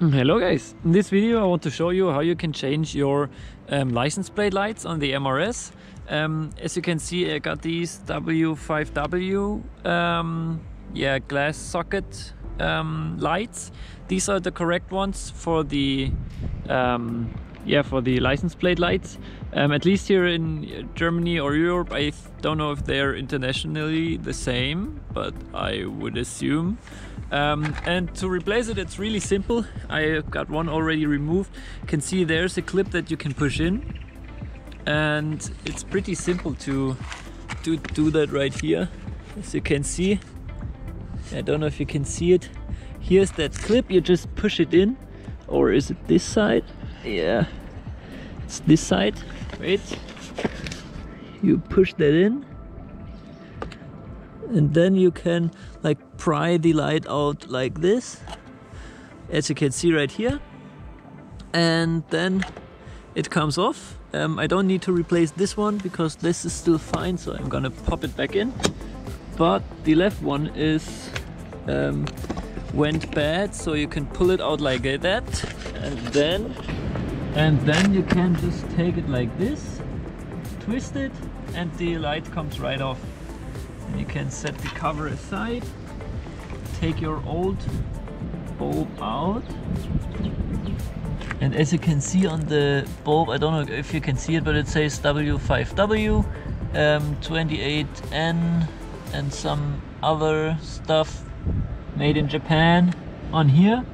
Hello guys, in this video I want to show you how you can change your um, license plate lights on the MR-S. Um, as you can see I got these W5W um, yeah, glass socket um, lights. These are the correct ones for the um, yeah for the license plate lights. Um, at least here in Germany or Europe I don't know if they're internationally the same but I would assume. Um, and to replace it, it's really simple. I got one already removed. You can see there's a clip that you can push in. And it's pretty simple to, to do that right here. As you can see, I don't know if you can see it. Here's that clip, you just push it in. Or is it this side? Yeah, it's this side. Wait. You push that in and then you can like pry the light out like this as you can see right here. And then it comes off. Um, I don't need to replace this one because this is still fine so I'm gonna pop it back in. But the left one is um, went bad so you can pull it out like that. And then and then you can just take it like this twist it and the light comes right off you can set the cover aside. Take your old bulb out. And as you can see on the bulb I don't know if you can see it but it says W5W um, 28N and some other stuff made in Japan on here.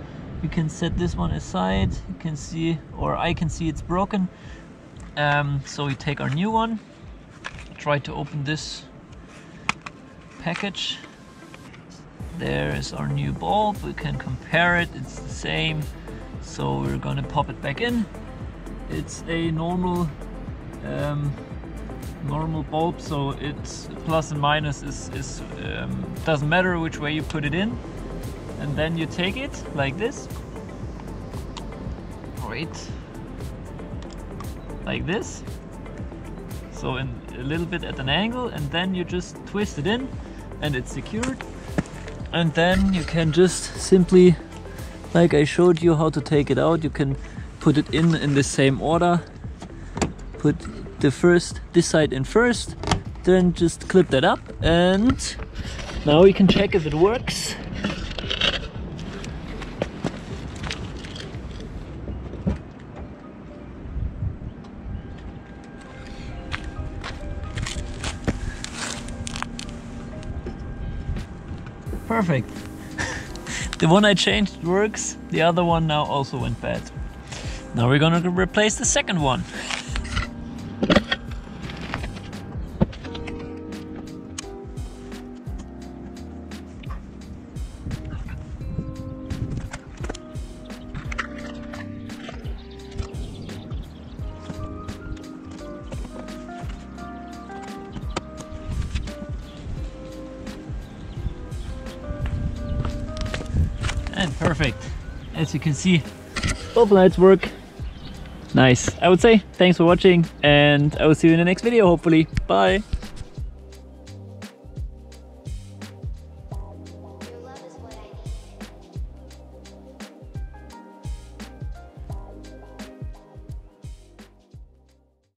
You can set this one aside. You can see or I can see it's broken. Um, so we take our new one try to open this package. There is our new bulb. We can compare it. It's the same. So we're gonna pop it back in. It's a normal um, normal bulb, so it's plus and minus is, is um, doesn't matter which way you put it in. And then you take it like this. Right. Like this. So in a little bit at an angle and then you just twist it in and it's secured. And then you can just simply like I showed you how to take it out you can put it in in the same order. Put the first this side in first then just clip that up and now we can check if it works Perfect. the one I changed works, the other one now also went bad. Now we're gonna replace the second one. Perfect. As you can see both lights work. nice. I would say thanks for watching and i will see you in the next video hopefully. Bye